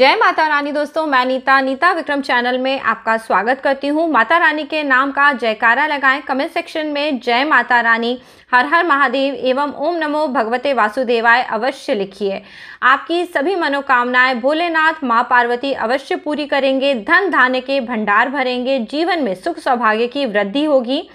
जय माता रानी दोस्तों, मैं नीता नीता विक्रम चैनल में आपका स्वागत करती हूँ। माता रानी के नाम का जयकारा लगाएँ। कमेंट सेक्शन में जय माता रानी, हर हर महादेव एवं ओम नमो भगवते वासुदेवाय अवश्य लिखिए। आपकी सभी मनोकामनाएँ भोलेनाथ, माँ पार्वती अवश्य पूरी करेंगे। धन धान्य के भंडार भरेंगे। जीवन में सुख सौभाग्य की वृद्धि होगी।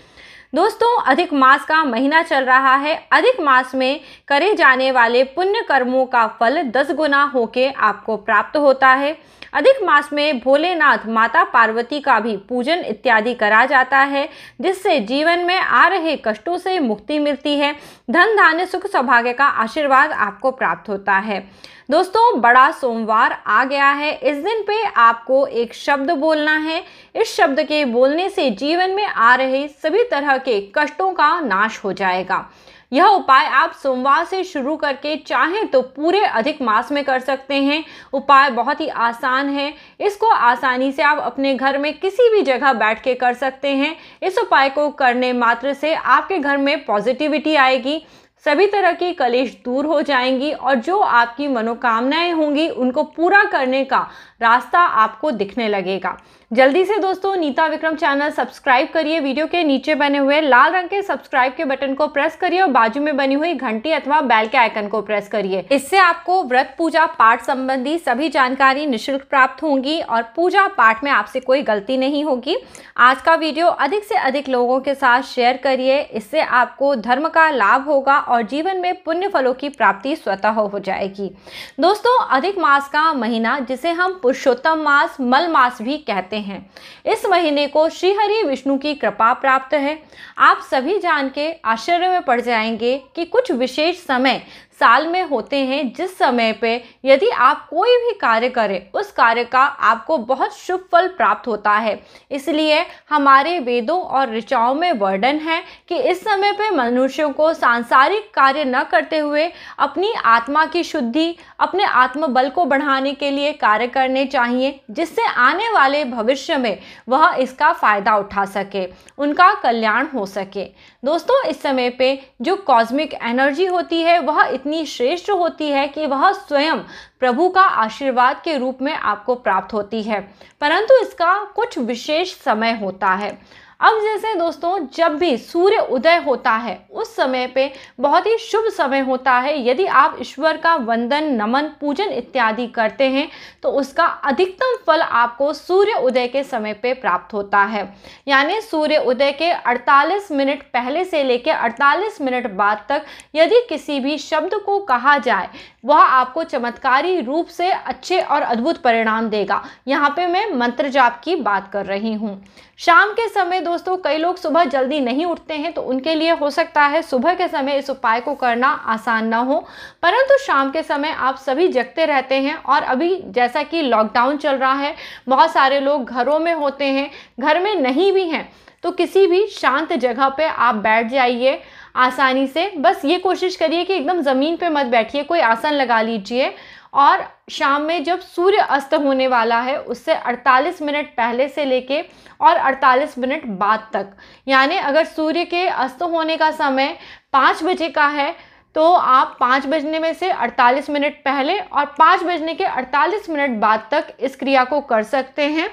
दोस्तों, अधिक मास का महीना चल रहा है। अधिक मास में करे जाने वाले पुण्य कर्मों का फल दस गुना होके आपको प्राप्त होता है। अधिक मास में भोलेनाथ, माता पार्वती का भी पूजन इत्यादि करा जाता है, जिससे जीवन में आ रहे कष्टों से मुक्ति मिलती है। धन, धान्य, सुख, सौभाग्य का आशीर्वाद आपको प्राप्त होता है। दोस्तों, बड़ा सोमवार आ गया है। इस दिन पे आपको एक शब्द बोलना है। इस शब्द के बोलने से जीवन में आ रहे सभी तरह के कष्टों का नाश हो जाएगा। यह उपाय आप सोमवार से शुरू करके चाहें तो पूरे अधिक मास में कर सकते हैं। उपाय बहुत ही आसान है। इसको आसानी से आप अपने घर में किसी भी जगह बैठ के कर सकते हैं। इस उपाय को करने मात्र से आपके घर में पॉजिटिविटी आएगी। सभी तरह की कलेश दूर हो जाएँगी और जो आपकी मनोकामनाएँ होंगी, उनको पूरा करने का रास्ता आपको दिखने लगेगा। जल्दी से दोस्तों नीता विक्रम चैनल सब्सक्राइब करिए। वीडियो के नीचे बने हुए लाल रंग के सब्सक्राइब के बटन को प्रेस करिए और बाजू में बनी हुई घंटी अथवा बैल के आइकन को प्रेस करिए। इससे आपको व्रत पूजा पाठ संबंधी सभी जानकारी निःशुल्क प्राप्त होंगी और पूजा पाठ में आपसे कोई गलती नहीं होगी। आज का वीडियो अधिक से अधिक लोगों के साथ शेयर करिए। इससे आपको धर्म का लाभ होगा और जीवन में पुण्य फलों की प्राप्ति स्वतः हो जाएगी। दोस्तों अधिक मास का महीना जिसे हम पुरुषोत्तम मास, मल मास भी कहते हैं। इस महीने को श्री हरि विष्णु की कृपा प्राप्त है। आप सभी जान के आश्चर्य में पड़ जाएँगे कि कुछ विशेष समय साल में होते हैं, जिस समय पे यदि आप कोई भी कार्य करें, उस कार्य का आपको बहुत शुभ फल प्राप्त होता है। इसलिए हमारे वेदों और ऋचाओं में वर्णन है कि इस समय पे मनुष्यों को सांसारिक कार्य न करते हुए अपनी आत्मा की शुद्धि, अपने आत्मबल को बढ़ाने के लिए कार्य करने चाहिए, जिससे आने वाले भविष्य में वह इसका फ़ायदा उठा सके, उनका कल्याण हो सके। दोस्तों, इस समय पे जो कॉस्मिक एनर्जी होती है, वह इतनी श्रेष्ठ होती है कि वह स्वयं प्रभु का आशीर्वाद के रूप में आपको प्राप्त होती है। परंतु इसका कुछ विशेष समय होता है। अब जैसे दोस्तों, जब भी सूर्य उदय होता है, उस समय पे बहुत ही शुभ समय होता है। यदि आप ईश्वर का वंदन, नमन, पूजन इत्यादि करते हैं तो उसका अधिकतम फल आपको सूर्य उदय के समय पे प्राप्त होता है। यानी सूर्य उदय के 48 मिनट पहले से लेकर 48 मिनट बाद तक यदि किसी भी शब्द को कहा जाए वह आपको चमत्कारी रूप से अच्छे और अद्भुत परिणाम देगा। यहाँ पे मैं मंत्र जाप की बात कर रही हूँ। शाम के समय दोस्तों, कई लोग सुबह जल्दी नहीं उठते हैं तो उनके लिए हो सकता है सुबह के समय इस उपाय को करना आसान ना हो। परंतु शाम के समय आप सभी जगते रहते हैं और अभी जैसा कि लॉकडाउन चल रहा है, बहुत सारे लोग घरों में होते हैं, घर में नहीं भी हैं। तो किसी भी शांत जगह पे आप बैठ जाइए आसानी से। बस ये कोशिश करिए कि एकदम ज़मीन पे मत बैठिए, कोई आसन लगा लीजिए और शाम में जब सूर्य अस्त होने वाला है, उससे 48 मिनट पहले से लेके और 48 मिनट बाद तक। यानी अगर सूर्य के अस्त होने का समय पाँच बजे का है तो आप पाँच बजने में से 48 मिनट पहले और पाँच बजने के 48 मिनट बाद तक इस क्रिया को कर सकते हैं।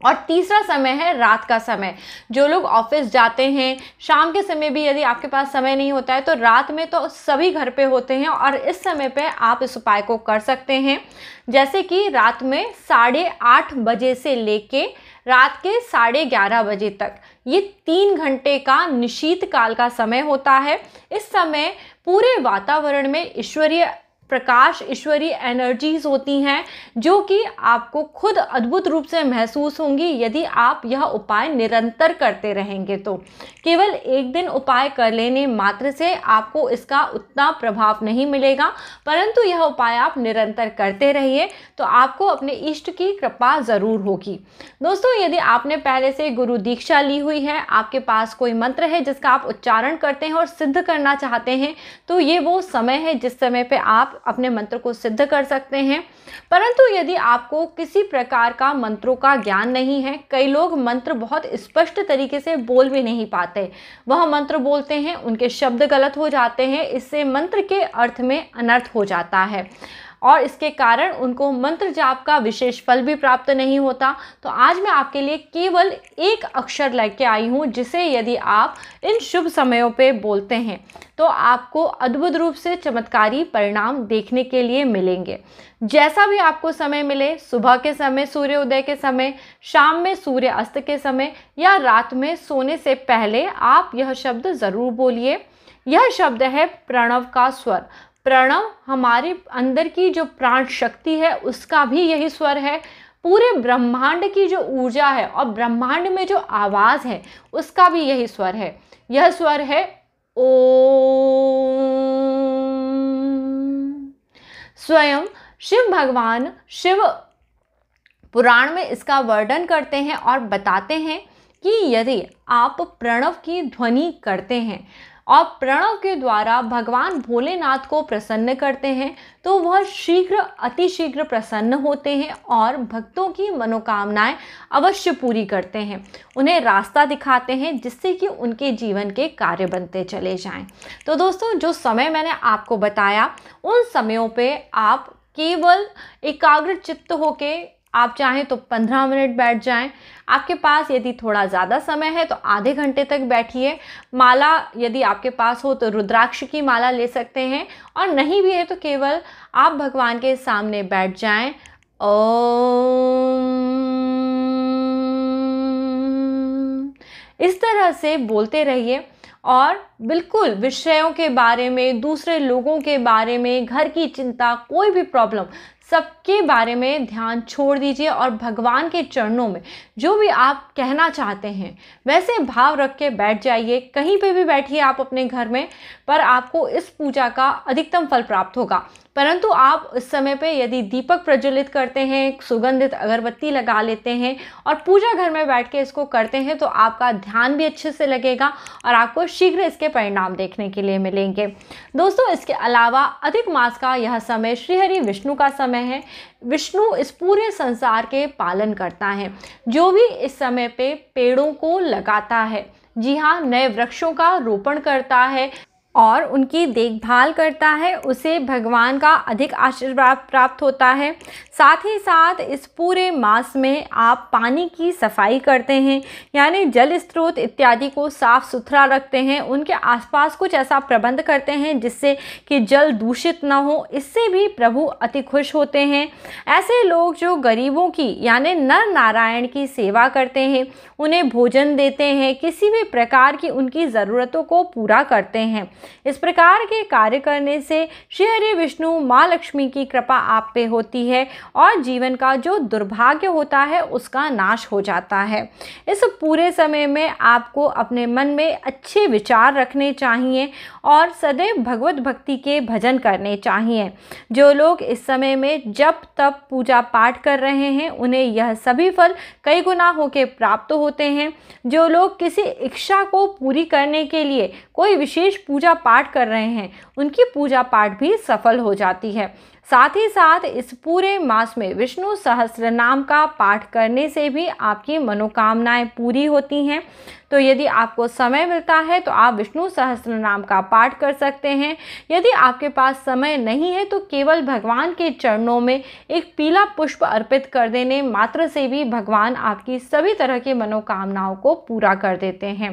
और तीसरा समय है रात का समय। जो लोग ऑफ़िस जाते हैं, शाम के समय भी यदि आपके पास समय नहीं होता है तो रात में तो सभी घर पे होते हैं और इस समय पे आप इस उपाय को कर सकते हैं। जैसे कि रात में साढ़े आठ बजे से लेके रात के साढ़े ग्यारह बजे तक, ये तीन घंटे का निशीत काल का समय होता है। इस समय पूरे वातावरण में ईश्वरीय प्रकाश ईश्वरीय एनर्जीज होती हैं, जो कि आपको खुद अद्भुत रूप से महसूस होंगी यदि आप यह उपाय निरंतर करते रहेंगे तो। केवल एक दिन उपाय कर लेने मात्र से आपको इसका उतना प्रभाव नहीं मिलेगा, परंतु यह उपाय आप निरंतर करते रहिए तो आपको अपने इष्ट की कृपा ज़रूर होगी। दोस्तों, यदि आपने पहले से गुरु दीक्षा ली हुई है, आपके पास कोई मंत्र है जिसका आप उच्चारण करते हैं और सिद्ध करना चाहते हैं तो ये वो समय है जिस समय पर आप अपने मंत्र को सिद्ध कर सकते हैं। परंतु यदि आपको किसी प्रकार का मंत्रों का ज्ञान नहीं है, कई लोग मंत्र बहुत स्पष्ट तरीके से बोल भी नहीं पाते। वह मंत्र बोलते हैं, उनके शब्द गलत हो जाते हैं, इससे मंत्र के अर्थ में अनर्थ हो जाता है। और इसके कारण उनको मंत्र जाप का विशेष फल भी प्राप्त नहीं होता। तो आज मैं आपके लिए केवल एक अक्षर लेके आई हूँ, जिसे यदि आप इन शुभ समयों पे बोलते हैं तो आपको अद्भुत रूप से चमत्कारी परिणाम देखने के लिए मिलेंगे। जैसा भी आपको समय मिले, सुबह के समय, सूर्य उदय के समय, शाम में सूर्य अस्त के समय या रात में सोने से पहले आप यह शब्द ज़रूर बोलिए। यह शब्द है प्रणव का स्वर। प्रणव, हमारे अंदर की जो प्राण शक्ति है, उसका भी यही स्वर है। पूरे ब्रह्मांड की जो ऊर्जा है और ब्रह्मांड में जो आवाज़ है, उसका भी यही स्वर है। यह स्वर है ओ स्वयं शिव भगवान शिव पुराण में इसका वर्णन करते हैं और बताते हैं कि यदि आप प्रणव की ध्वनि करते हैं और प्रणव के द्वारा भगवान भोलेनाथ को प्रसन्न करते हैं तो वह शीघ्र, अतिशीघ्र प्रसन्न होते हैं और भक्तों की मनोकामनाएँ अवश्य पूरी करते हैं। उन्हें रास्ता दिखाते हैं जिससे कि उनके जीवन के कार्य बनते चले जाएँ। तो दोस्तों, जो समय मैंने आपको बताया, उन समयों पे आप केवल एकाग्र चित्त होके आप चाहें तो पंद्रह मिनट बैठ जाएँ। आपके पास यदि थोड़ा ज़्यादा समय है तो आधे घंटे तक बैठिए। माला यदि आपके पास हो तो रुद्राक्ष की माला ले सकते हैं। और नहीं भी है तो केवल आप भगवान के सामने बैठ जाएँ। इस तरह से बोलते रहिए और बिल्कुल, विषयों के बारे में, दूसरे लोगों के बारे में, घर की चिंता, कोई भी प्रॉब्लम, सबके बारे में ध्यान छोड़ दीजिए और भगवान के चरणों में जो भी आप कहना चाहते हैं, वैसे भाव रख के बैठ जाइए। कहीं पे भी बैठिए आप अपने घर में, पर आपको इस पूजा का अधिकतम फल प्राप्त होगा। परंतु आप इस समय पे यदि दीपक प्रज्वलित करते हैं, सुगंधित अगरबत्ती लगा लेते हैं और पूजा घर में बैठ के इसको करते हैं तो आपका ध्यान भी अच्छे से लगेगा और आपको शीघ्र इसके परिणाम देखने के लिए मिलेंगे। दोस्तों, इसके अलावा अधिक मास का यह समय श्रीहरि विष्णु का समय है। विष्णु इस पूरे संसार के पालन करता है। जो भी इस समय पे पेड़ों को लगाता है, जी हाँ नए वृक्षों का रोपण करता है। और उनकी देखभाल करता है, उसे भगवान का अधिक आशीर्वाद प्राप्त होता है। साथ ही साथ इस पूरे मास में आप पानी की सफ़ाई करते हैं, यानी जल स्रोत इत्यादि को साफ़ सुथरा रखते हैं। उनके आसपास कुछ ऐसा प्रबंध करते हैं जिससे कि जल दूषित न हो, इससे भी प्रभु अति खुश होते हैं। ऐसे लोग जो गरीबों की, यानी नर नारायण की सेवा करते हैं, उन्हें भोजन देते हैं, किसी भी प्रकार की उनकी ज़रूरतों को पूरा करते हैं। इस प्रकार के कार्य करने से श्री हरि विष्णु, माँ लक्ष्मी की कृपा आप पे होती है और जीवन का जो दुर्भाग्य होता है, उसका नाश हो जाता है। इस पूरे समय में आपको अपने मन में अच्छे विचार रखने चाहिए और सदैव भगवत भक्ति के भजन करने चाहिए। जो लोग इस समय में जब तब पूजा पाठ कर रहे हैं, उन्हें यह सभी फल कई गुना होकर प्राप्त होते हैं। जो लोग किसी इच्छा को पूरी करने के लिए कोई विशेष पूजा पाठ कर रहे हैं उनकी पूजा पाठ भी सफल हो जाती है। साथ ही साथ इस पूरे मास में विष्णु सहस्र नाम का पाठ करने से भी आपकी मनोकामनाएँ पूरी होती हैं। तो यदि आपको समय मिलता है तो आप विष्णु सहस्र नाम का पाठ कर सकते हैं। यदि आपके पास समय नहीं है तो केवल भगवान के चरणों में एक पीला पुष्प अर्पित कर देने मात्र से भी भगवान आपकी सभी तरह की मनोकामनाओं को पूरा कर देते हैं।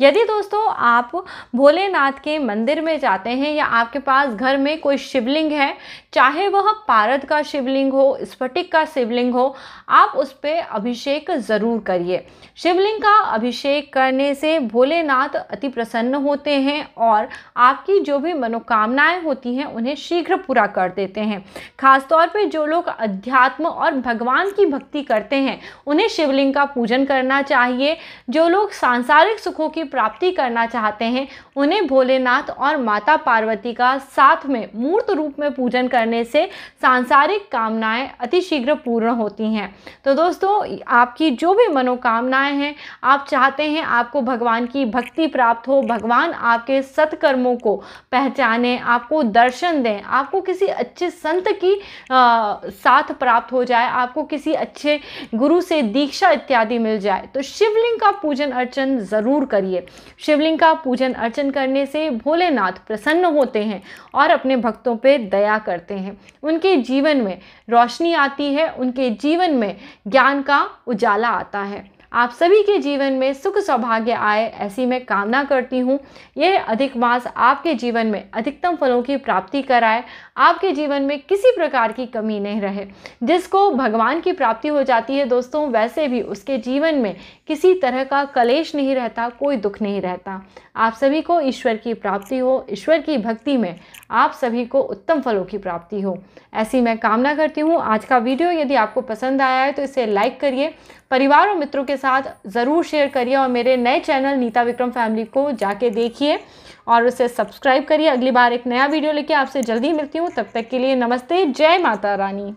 यदि दोस्तों आप भोलेनाथ के मंदिर में जाते हैं या आपके पास घर में कोई शिवलिंग है, चाहे वह पारद का शिवलिंग हो, स्फटिक का शिवलिंग हो, आप उस पर अभिषेक ज़रूर करिए। शिवलिंग का अभिषेक करने से भोलेनाथ अति प्रसन्न होते हैं और आपकी जो भी मनोकामनाएँ होती हैं, उन्हें शीघ्र पूरा कर देते हैं। खासतौर पे जो लोग अध्यात्म और भगवान की भक्ति करते हैं, उन्हें शिवलिंग का पूजन करना चाहिए। जो लोग सांसारिक सुखों की प्राप्ति करना चाहते हैं, उन्हें भोलेनाथ और माता पार्वती का साथ में, मूर्त रूप में पूजन करने से सांसारिक कामनाएँ अतिशीघ्र पूर्ण होती हैं। तो दोस्तों आपकी जो भी मनोकामनाएँ हैं आप चाहते हैं आपको भगवान की भक्ति प्राप्त हो भगवान आपके सत्कर्मों को पहचाने आपको दर्शन दें आपको किसी अच्छे संत की आ, साथ प्राप्त हो जाए आपको किसी अच्छे गुरु से दीक्षा इत्यादि मिल जाए तो शिवलिंग का पूजन अर्चन ज़रूर करिए। शिवलिंग का पूजन अर्चन करने से भोलेनाथ प्रसन्न होते हैं और अपने भक्तों पर दया करते हैं उनके जीवन में रोशनी आती है, उनके जीवन में ज्ञान का उजाला आता है। आप सभी के जीवन में सुख सौभाग्य आए, ऐसी मैं कामना करती हूँ। ये अधिक मास आपके जीवन में अधिकतम फलों की प्राप्ति कराए। आपके जीवन में किसी प्रकार की कमी नहीं रहे। जिसको भगवान की प्राप्ति हो जाती है, दोस्तों, वैसे भी उसके जीवन में किसी तरह का कलेश नहीं रहता, कोई दुख नहीं रहता। आप सभी को ईश्वर की प्राप्ति हो, ईश्वर की भक्ति में आप सभी को उत्तम फलों की प्राप्ति हो। ऐसी मैं कामना करती हूँ, आज का वीडियो यदि आपको पसंद आया है तो इसे लाइक करिए, परिवार और मित्रों के साथ ज़रूर शेयर करिए और मेरे नए चैनल नीता विक्रम फैमिली को जाके देखिए और उसे सब्सक्राइब करिए। अगली बार एक नया वीडियो लेके आपसे जल्दी मिलती हूँ, तब तक के लिए नमस्ते, जय माता रानी।